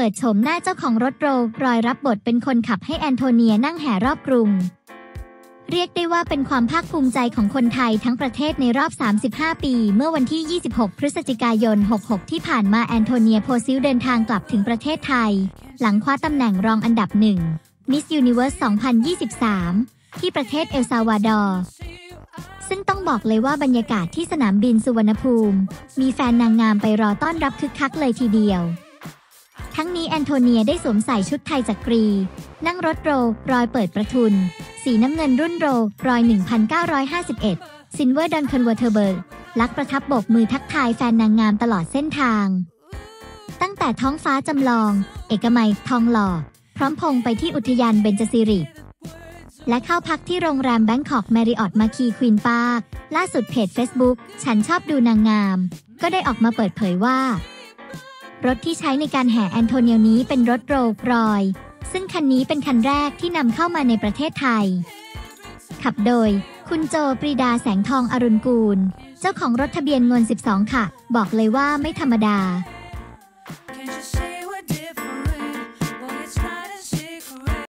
เปิดโฉมหน้าเจ้าของรถโรลส์-รอยซ์รับบทเป็นคนขับให้แอนโทเนียนั่งแห่รอบกรุง เรียกได้ว่าเป็นความภาคภูมิใจของคนไทยทั้งประเทศในรอบ 35 ปี เมื่อวันที่ 26 พฤศจิกายน 66 ที่ผ่านมาแอนโทเนียโพซิ้วเดินทางกลับถึงประเทศไทย หลังคว้าตำแหน่งรองอันดับหนึ่ง Miss Universe 2023 ที่ประเทศเอลซาวาดอร์ซึ่งต้องบอกเลยว่าบรรยากาศที่สนามบินสุวรรณภูมิ มีแฟนนางงามไปรอต้อนรับคึกคักเลยทีเดียว ทั้งนี้แอนโทเนียได้สวมใส่ชุดไทยจักรี นั่งรถโรลส์-รอยซ์เปิดประทุน สีน้ำเงินรุ่นโรลส์-รอยซ์ 1951 Silver Dawn Convertible และประทับโบกมือทักทายแฟนนางงามตลอดเส้นทาง ตั้งแต่ท้องฟ้าจำลอง เอกมัย ทองหล่อ พร้อมพงษ์ไปที่อุทยานเบญจสิริและเข้าพักที่โรงแรม Bangkok Marriott Marquis Queen's Parkล่าสุดเพจ Facebook ฉันชอบดูนางงาม ก็ได้ออกมาเปิดเผยว่า รถที่ใช้ในการแห่แอนโทเนียนี้เป็นรถโรลส์รอย ซึ่งคันนี้เป็นคันแรกที่นำเข้ามาในประเทศไทย ขับโดย คุณโจปรีดาแสงทองอรุณกูล เจ้าของรถทะเบียนเงิน 12 ค่ะ บอกเลยว่าไม่ธรรมดา